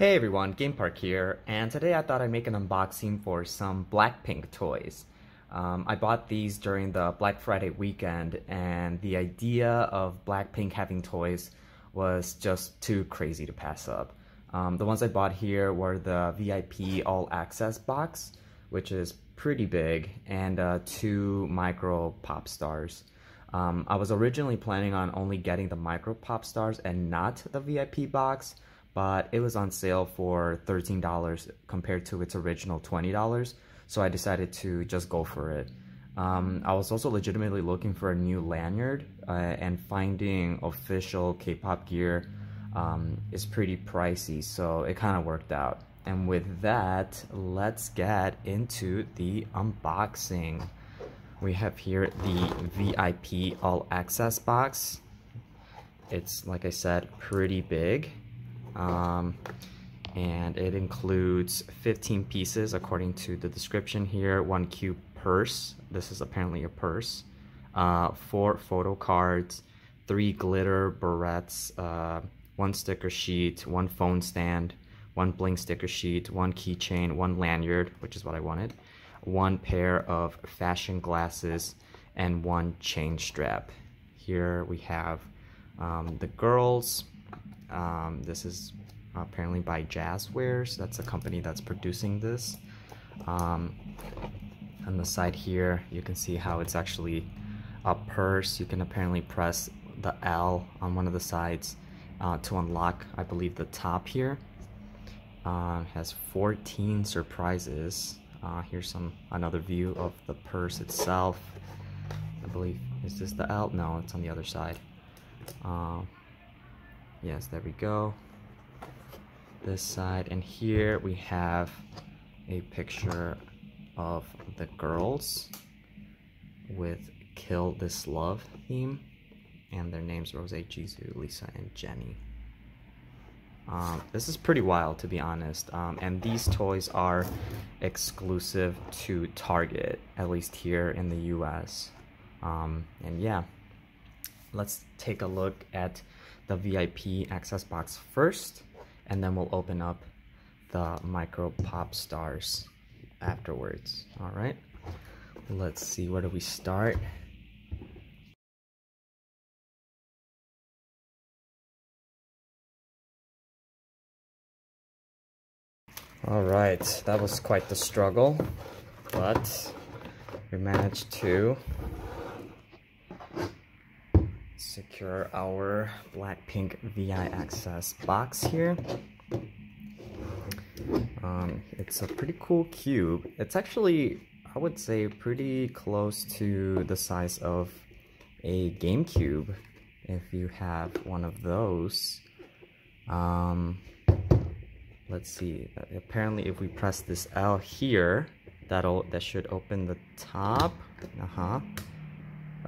Hey everyone, Game Park here, and today I thought I'd make an unboxing for some Blackpink toys. Um, I bought these during the Black Friday weekend, and the idea of Blackpink having toys was just too crazy to pass up. Um, the ones I bought here were the VIP All Access box, which is pretty big, and uh, two micro pop stars. Um, I was originally planning on only getting the micro pop stars and not the VIP box, but it was on sale for $13 compared to its original $20. So I decided to just go for it. Um, I was also legitimately looking for a new lanyard uh, and finding official K-pop gear um, is pretty pricey, so it kind of worked out. And with that, let's get into the unboxing. We have here the VIP All Access box. It's, like I said, pretty big. Um, and it includes 15 pieces according to the description here. One cube purse. This is apparently a purse. Uh, four photo cards, three glitter barrettes, uh, one sticker sheet, one phone stand, one bling sticker sheet, one keychain, one lanyard, which is what I wanted, one pair of fashion glasses, and one chain strap. Here we have um, the girls, um, this is apparently by Jazwares. That's a company that's producing this. Um, on the side here, you can see how it's actually a purse. You can apparently press the L on one of the sides uh, to unlock, I believe, the top here. Uh, has 14 surprises. Uh, here's some another view of the purse itself. I believe, is this the L? No, it's on the other side. Yes there we go. This side and here we have a picture of the girls with kill this love theme and their names Rose, Jisoo, Lisa, and Jennie. Um, this is pretty wild to be honest. Um, and these toys are exclusive to Target at least here in the US um, and yeah let's take a look at the VIP access box first and then we'll open up the micro pop stars afterwards. All right. Let's see where do we start? All right that was quite the struggle but we managed to secure our Blackpink VI Access box here. Um, it's a pretty cool cube. It's actually, I would say, pretty close to the size of a GameCube if you have one of those. Um, let's see, apparently if we press this L here, that'll that should open the top. Uh-huh.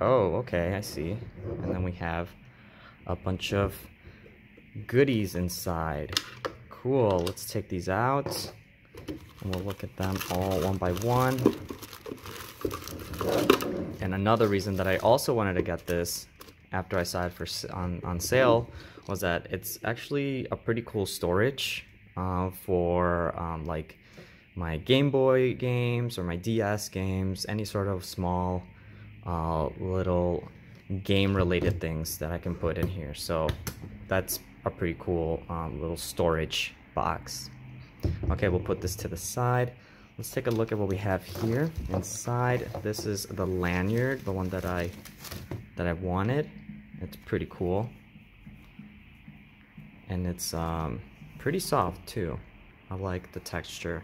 Oh, okay, I see. And then we have a bunch of goodies inside. Cool, let's take these out. And we'll look at them all one by one. And another reason that I also wanted to get this after I saw it for on, on sale was that it's actually a pretty cool storage uh, for um, like my Game Boy games or my DS games, any sort of small uh, little game related things that I can put in here. So that's a pretty cool um, little storage box. Okay, we'll put this to the side. Let's take a look at what we have here. Inside, this is the lanyard, the one that I that I wanted. It's pretty cool. And it's um, pretty soft too. I like the texture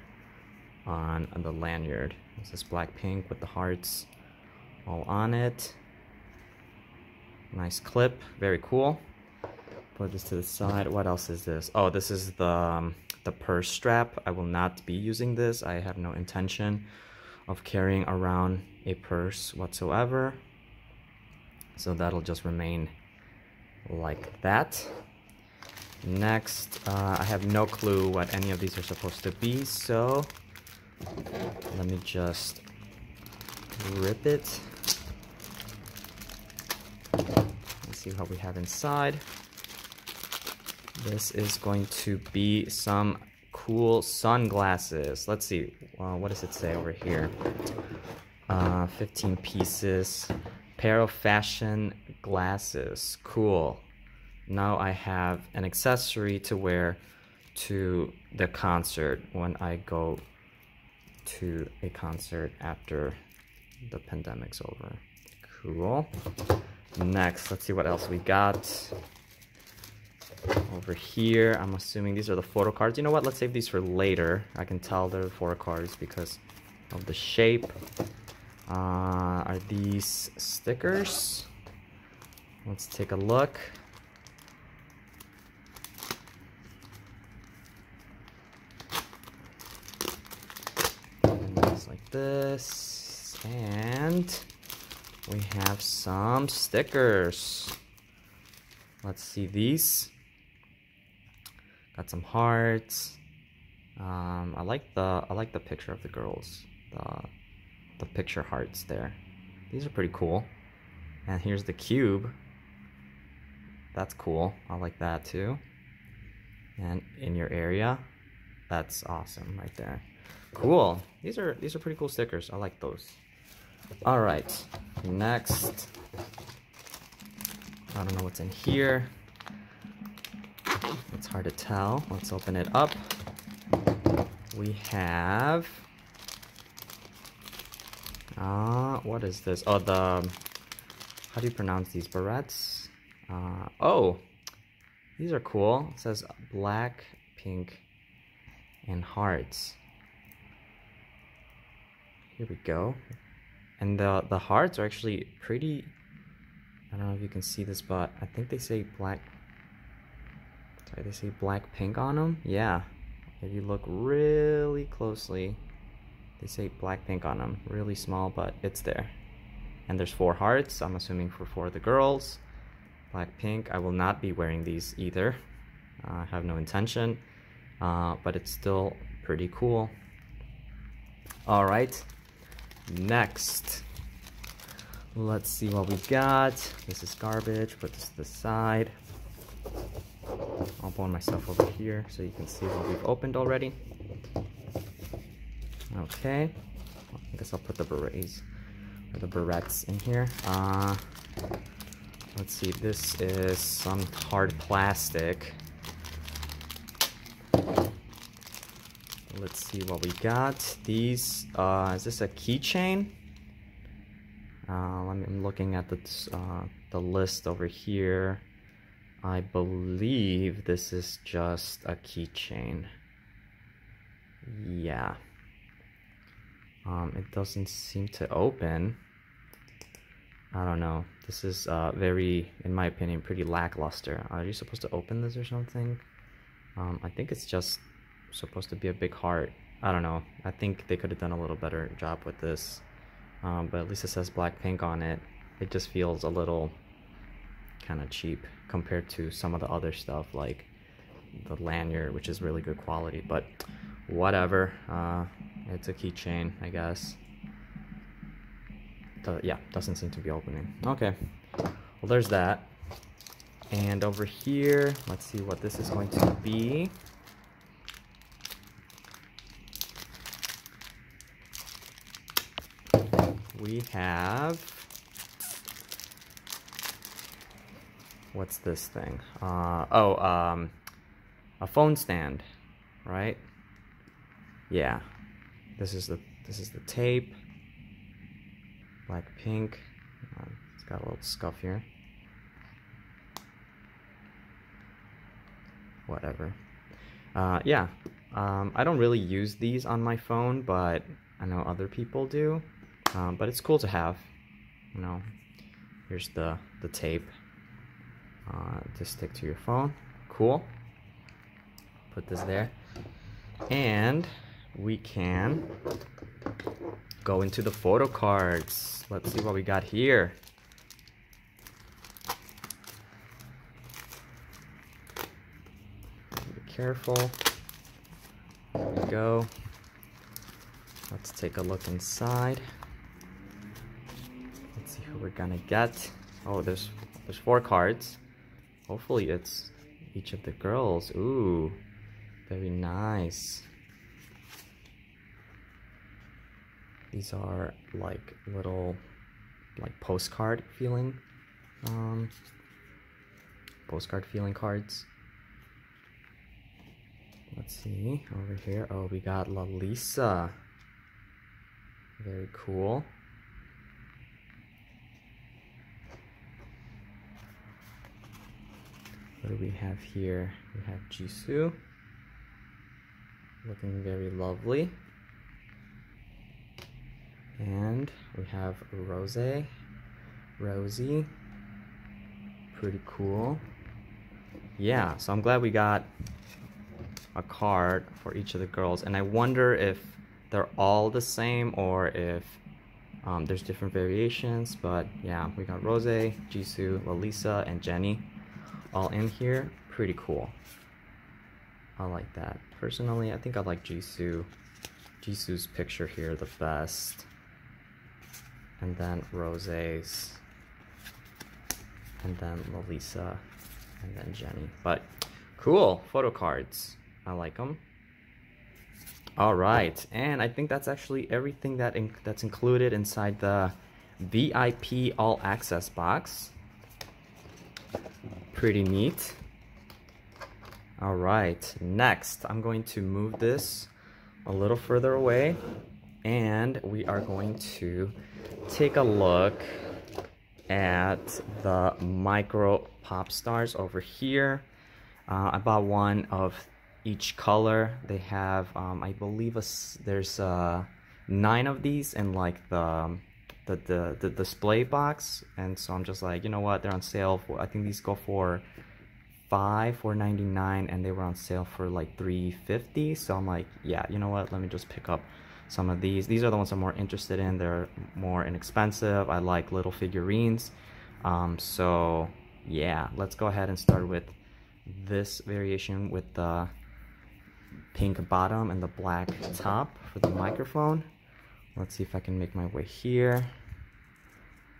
on, on the lanyard. It's this black pink with the hearts all on it. Nice clip, very cool. Put this to the side. What else is this? Oh, this is the, um, the purse strap. I will not be using this. I have no intention of carrying around a purse whatsoever. So that'll just remain like that. Next, uh, I have no clue what any of these are supposed to be, so let me just rip it Let's see what we have inside. This is going to be some cool sunglasses. Let's see, uh, what does it say over here? Uh, 15 pieces, pair of fashion glasses. Cool. Now I have an accessory to wear to the concert when I go to a concert after the pandemic's over. Cool. Next, let's see what else we got. Over here, I'm assuming these are the photo cards. You know what? Let's save these for later. I can tell they're photo cards because of the shape. Uh, are these stickers? Let's take a look. like this. And we have some stickers. Let's see these. Got some hearts. Um, I like the I like the picture of the girls. The the picture hearts there. These are pretty cool. And here's the cube. That's cool. I like that too. And in your area, that's awesome right there. Cool. These are these are pretty cool stickers. I like those. All right. Next. I don't know what's in here. It's hard to tell. Let's open it up. We have uh what is this? Oh the how do you pronounce these barrettes? Uh oh. These are cool. It says black, pink, and hearts. Here we go. And the, the hearts are actually pretty... I don't know if you can see this, but I think they say black... Sorry, they say black pink on them? Yeah. If you look really closely, they say black pink on them. Really small, but it's there. And there's four hearts, I'm assuming for four of the girls. Black pink, I will not be wearing these either. Uh, I have no intention, uh, but it's still pretty cool. All right, Next, let's see what we got. This is garbage, put this to the side. I'll pull myself over here so you can see what we've opened already. Okay, I guess I'll put the berets or the barrettes in here. Uh, let's see, this is some hard plastic. Let's see what we got. These, uh, is this a keychain? Uh, I'm looking at the, uh, the list over here. I believe this is just a keychain. Yeah. Um, it doesn't seem to open. I don't know. This is uh, very, in my opinion, pretty lackluster. Are you supposed to open this or something? Um, I think it's just supposed to be a big heart. I don't know. I think they could have done a little better job with this. Um, but at least it says Blackpink on it. It just feels a little kind of cheap compared to some of the other stuff like the lanyard, which is really good quality. But whatever. Uh, it's a keychain, I guess. Yeah, doesn't seem to be opening. Okay. Well, there's that. And over here, let's see what this is going to be. We have what's this thing? Uh, oh, um, a phone stand, right? Yeah, this is the this is the tape. Black pink. It's got a little scuff here. Whatever. Uh, yeah, um, I don't really use these on my phone, but I know other people do. Um, but it's cool to have. You know, here's the, the tape uh, to stick to your phone. Cool. Put this there. And we can go into the photo cards. Let's see what we got here. Be careful. There we go. Let's take a look inside we're gonna get. Oh, there's there's four cards. Hopefully it's each of the girls. Ooh, very nice. These are like little like postcard feeling um, postcard feeling cards. Let's see over here. Oh, we got Lalisa. Very cool. What do we have here? We have Jisoo. Looking very lovely. And we have Rose, Rosie. Pretty cool. Yeah, so I'm glad we got a card for each of the girls. And I wonder if they're all the same or if um, there's different variations. But yeah, we got Rose, Jisoo, Lalisa, and Jennie all in here. Pretty cool. I like that. Personally, I think I like Jisoo. Jisoo's picture here the best. And then Rose's. And then Lalisa. And then Jennie. But cool. Photo cards. I like them. All right, and I think that's actually everything that in that's included inside the VIP All Access box. Pretty neat. All right, next I'm going to move this a little further away and we are going to take a look at the micro pop stars over here. Uh, I bought one of each color. They have, um, I believe, a, there's uh, nine of these and like the, the, the the display box, and so I'm just like, you know what? They're on sale for. I think these go for five four ninety nine, and they were on sale for like three fifty. So I'm like, yeah, you know what? Let me just pick up some of these. These are the ones I'm more interested in. They're more inexpensive. I like little figurines. Um, so yeah, let's go ahead and start with this variation with the pink bottom and the black top for the microphone. Let's see if I can make my way here.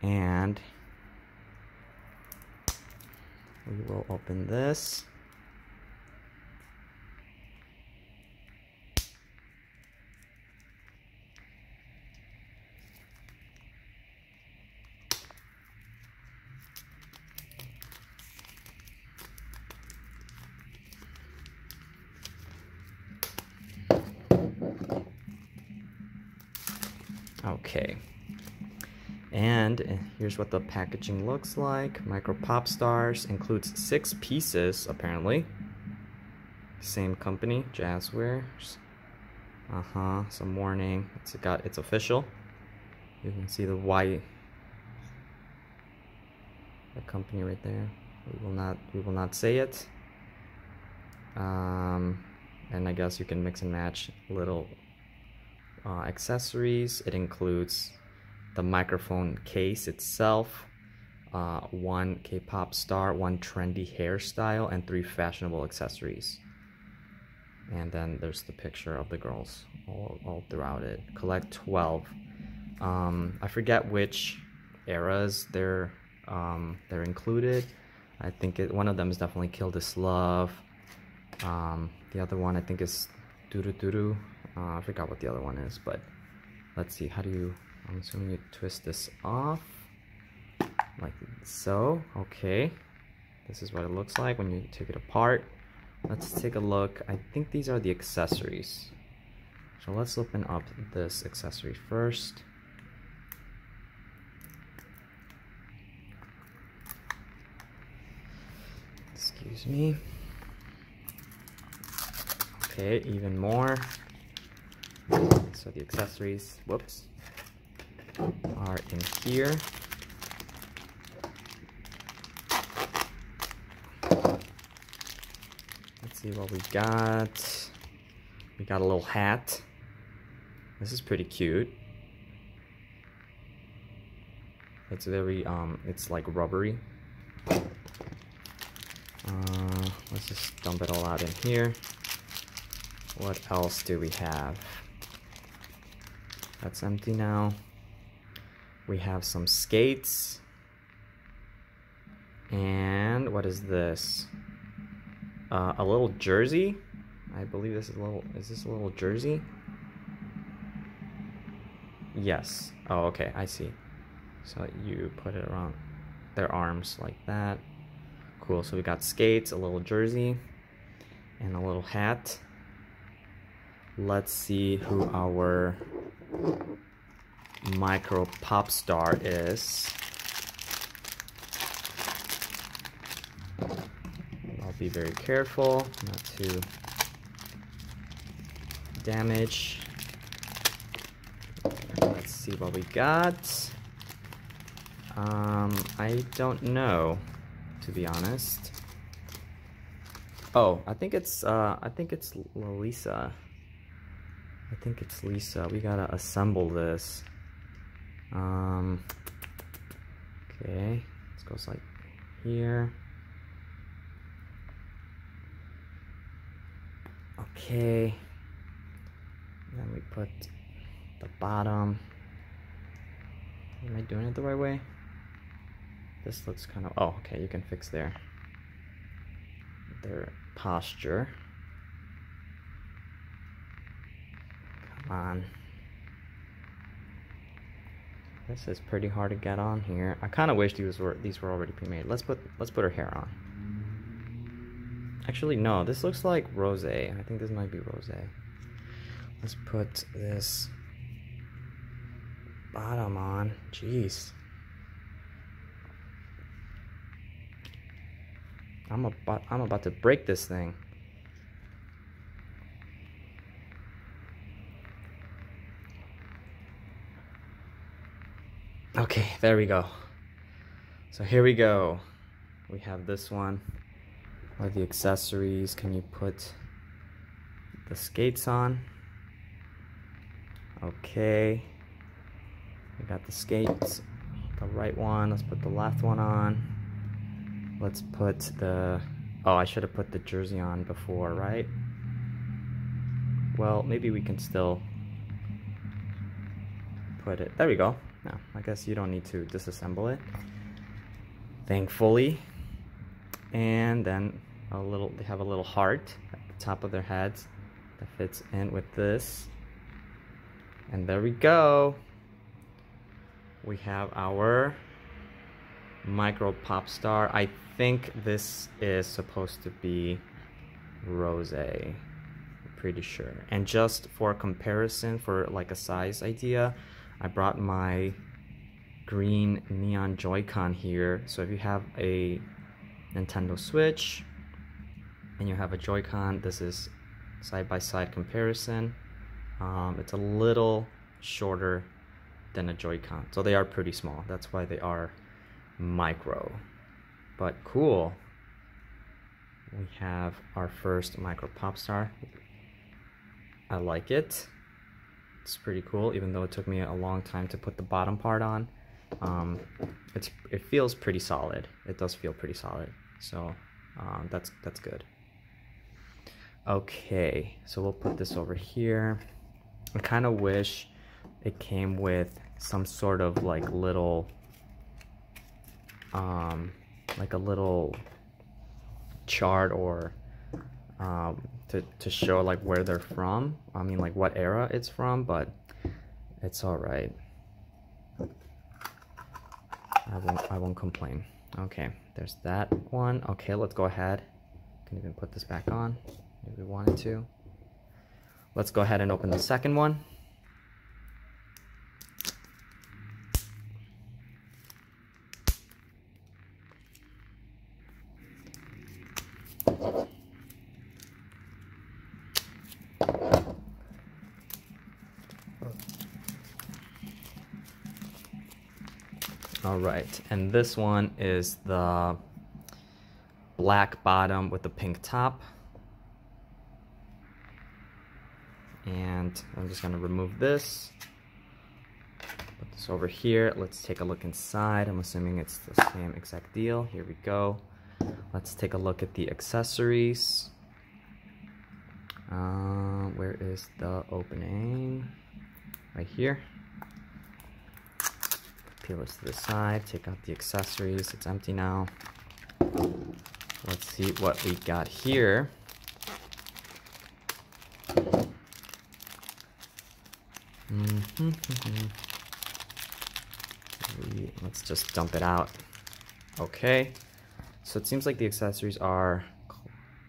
And we will open this. Here's what the packaging looks like. Micro Pop Stars includes six pieces, apparently. Same company, Jazwares. Uh-huh, some warning. It's got it's official. You can see the white the company right there. We will not we will not say it. Um and I guess you can mix and match little uh, accessories. It includes the microphone case itself, uh, one K-pop star, one trendy hairstyle, and three fashionable accessories. And then there's the picture of the girls all, all throughout it. Collect 12. Um, I forget which eras they're um, they're included. I think it, one of them is definitely Kill This Love. Um, the other one I think is Ddu-Du Ddu-Du. Uh, I forgot what the other one is, but let's see. How do you? I'm assuming you twist this off like so. Okay, this is what it looks like when you take it apart. Let's take a look. I think these are the accessories. So let's open up this accessory first. Excuse me. Okay, even more. So the accessories, whoops, are in here. Let's see what we got. We got a little hat. This is pretty cute. It's very, um, it's like rubbery. Uh, let's just dump it all out in here. What else do we have? That's empty now. We have some skates. And what is this? uh, a little jersey. I believe this is a little, is this a little jersey? Yes. Oh, okay, I see. So you put it around their arms like that. Cool, so we got skates, a little jersey, and a little hat. Let's see who our micro pop star is. I'll be very careful not to damage. Let's see what we got. Um, I don't know, to be honest. Oh, I think it's, uh, I think it's Lisa. I think it's Lisa. We gotta assemble this. Um, okay, this goes like here. Okay. Then we put the bottom. Am I doing it the right way? This looks kind of, oh, okay, you can fix their, their posture. Come on. This is pretty hard to get on here. I kind of wish these were these were already pre-made. Let's put let's put her hair on. Actually, no. This looks like Rose. I think this might be Rose. Let's put this bottom on. Jeez. I'm about I'm about to break this thing. Okay, there we go. So here we go. We have this one. What are the accessories? Can you put the skates on? Okay. We got the skates, the right one. Let's put the left one on. Let's put the, oh, I should have put the jersey on before, right? Well, maybe we can still put it, there we go. I guess you don't need to disassemble it. Thankfully. And then a little, they have a little heart at the top of their heads that fits in with this. And there we go. We have our micro pop star. I think this is supposed to be Rose. Pretty sure. And just for comparison, for like a size idea, I brought my green neon Joy-Con here. So if you have a Nintendo Switch and you have a Joy-Con, this is side-by-side -side comparison. Um, it's a little shorter than a Joy-Con. So they are pretty small. That's why they are micro. But cool. We have our first micro pop star. I like it. It's pretty cool, even though it took me a long time to put the bottom part on. Um, it's it feels pretty solid. It does feel pretty solid. So um, that's that's good. Okay, so we'll put this over here. I kind of wish it came with some sort of like little um, like a little chart or um, to, to show like where they're from. I mean like what era it's from but it's all right. I won't I won't complain. Okay there's that one. Okay let's go ahead. Can even put this back on if we wanted to. Let's go ahead and open the second one Right, and this one is the black bottom with the pink top. And I'm just gonna remove this. Put this over here. Let's take a look inside. I'm assuming it's the same exact deal. Here we go. Let's take a look at the accessories. Uh, where is the opening? Right here this to the side, take out the accessories, it's empty now. let's see what we got here. Mm -hmm. let's just dump it out. Okay. So it seems like the accessories are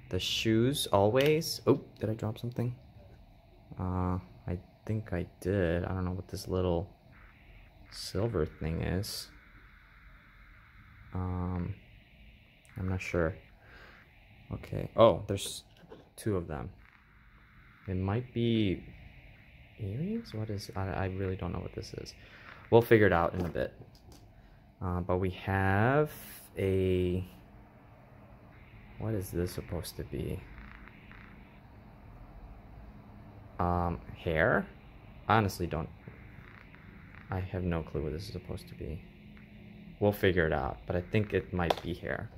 the shoes always. Oh, did I drop something? Uh, I think I did. I don't know what this little silver thing is. Um, I'm not sure. Okay. Oh, there's two of them. It might be earrings? What is, I, I really don't know what this is. We'll figure it out in a bit. Uh, but we have a, what is this supposed to be? Um, hair? I honestly don't, I have no clue what this is supposed to be. We'll figure it out, but I think it might be hair.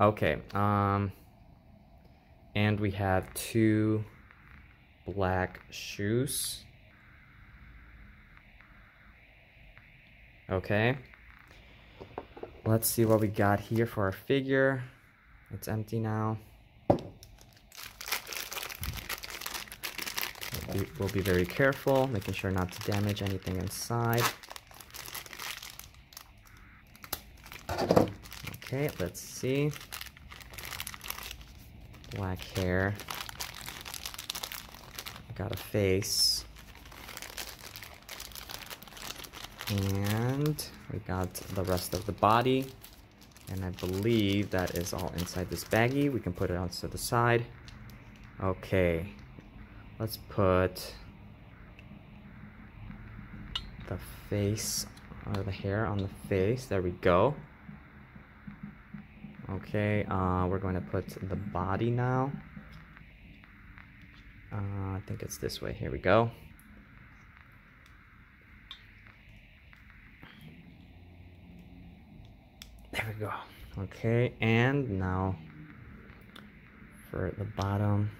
Okay, um, and we have two black shoes. Okay. Let's see what we got here for our figure. It's empty now. We'll be, very careful, making sure not to damage anything inside. Okay, let's see. Black hair got a face. And we got the rest of the body. And I believe that is all inside this baggie. We can put it out to the side. Okay. Let's put the face or the hair on the face. There we go. Okay, uh, we're going to put the body now. Uh, I think it's this way. Here we go. There we go. Okay, and now for the bottom.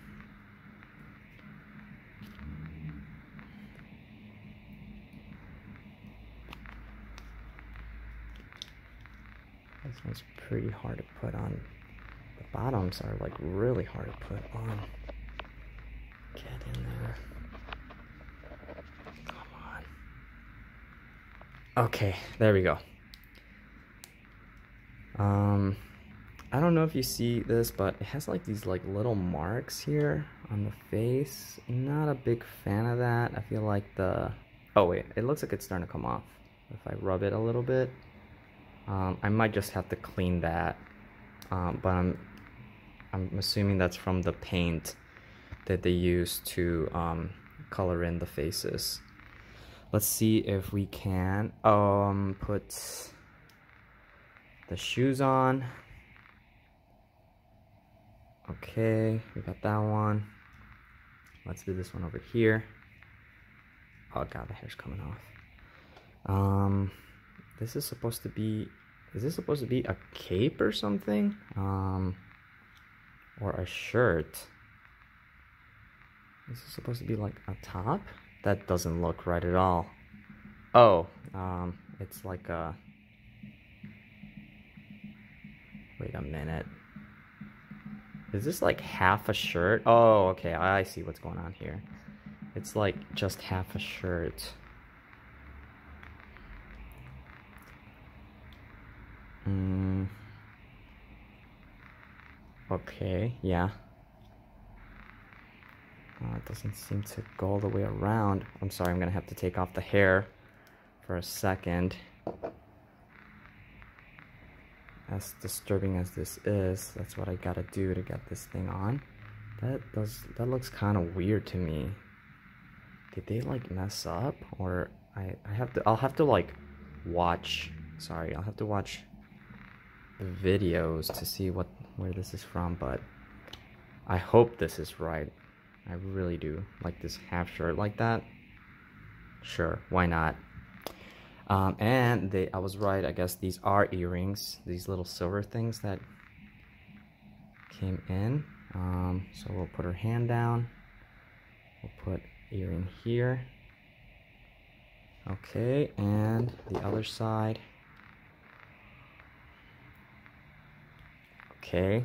This one's pretty hard to put on. The bottoms are like really hard to put on. Get in there. Come on. Okay, there we go. Um, I don't know if you see this, but it has like these like little marks here on the face. Not a big fan of that. I feel like the, oh wait, it looks like it's starting to come off. If I rub it a little bit, um, I might just have to clean that. Um, but I'm, I'm assuming that's from the paint that they use to um, color in the faces. Let's see if we can um, put the shoes on. Okay, we got that one. Let's do this one over here. Oh god, the hair's coming off. Um, this is supposed to be, is this supposed to be a cape or something? Um, or a shirt? this Is supposed to be like a top? That doesn't look right at all. Oh, um, it's like a... Wait a minute. Is this like half a shirt? Oh, okay, I see what's going on here. It's like just half a shirt. Mm. Okay, yeah. Uh, it doesn't seem to go all the way around. I'm sorry, I'm gonna have to take off the hair for a second. As disturbing as this is, that's what I gotta do to get this thing on. That does, that looks kind of weird to me. Did they like mess up? Or I, I have to, I'll have to like watch, sorry, I'll have to watch videos to see what, where this is from, but I hope this is right. I really do like this half shirt like that. Sure, why not? Um, and they, I was right, I guess these are earrings, these little silver things that came in. Um, so we'll put her hand down. We'll put earring here. Okay, and the other side. Okay.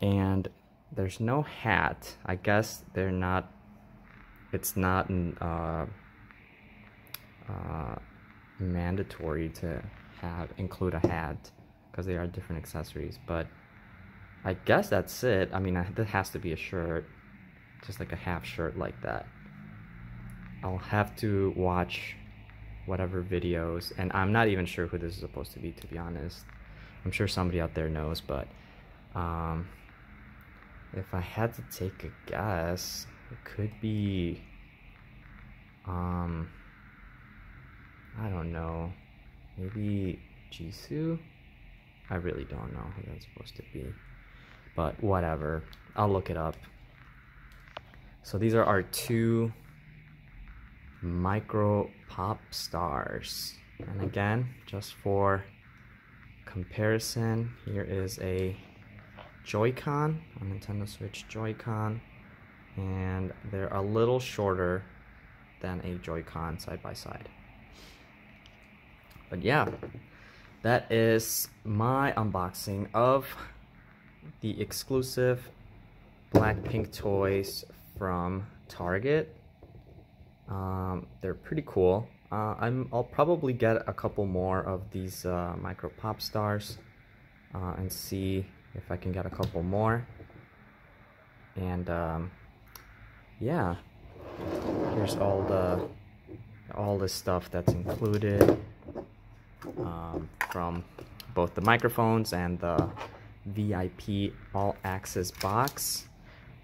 And there's no hat. I guess they're not, it's not uh, uh, mandatory to have include a hat because they are different accessories. But I guess that's it. I mean, that has to be a shirt, just like a half shirt like that. I'll have to watch whatever videos, and I'm not even sure who this is supposed to be, to be honest. I'm sure somebody out there knows, but um, if I had to take a guess, it could be, um, I don't know, maybe Jisoo? I really don't know who that's supposed to be, but whatever, I'll look it up. So these are our two micro pop stars. And again, just for comparison, here is a Joy-Con, a Nintendo Switch Joy-Con, and they're a little shorter than a Joy-Con side by side. But yeah, that is my unboxing of the exclusive Blackpink toys from Target. Um, they're pretty cool. Uh, I'm, I'll probably get a couple more of these uh, micro pop stars uh, and see if I can get a couple more. And um, yeah, here's all the all the stuff that's included um, from both the microphones and the VIP all access box.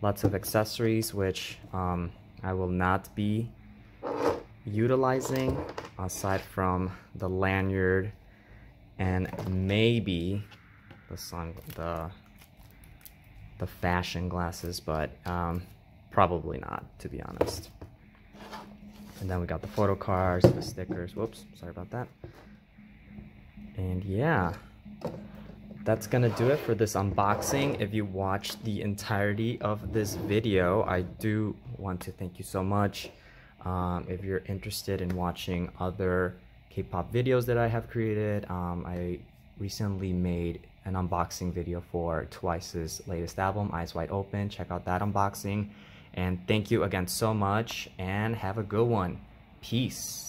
Lots of accessories which um, I will not be utilizing aside from the lanyard and maybe the sun the the fashion glasses but um, probably not to be honest. And then we got the photo cards the stickers. Whoops sorry about that. And yeah that's gonna do it for this unboxing. If you watched the entirety of this video I do want to thank you so much um, if you're interested in watching other K-pop videos that I have created, um, I recently made an unboxing video for Twice's latest album, Eyes Wide Open. Check out that unboxing. And thank you again so much and have a good one. Peace.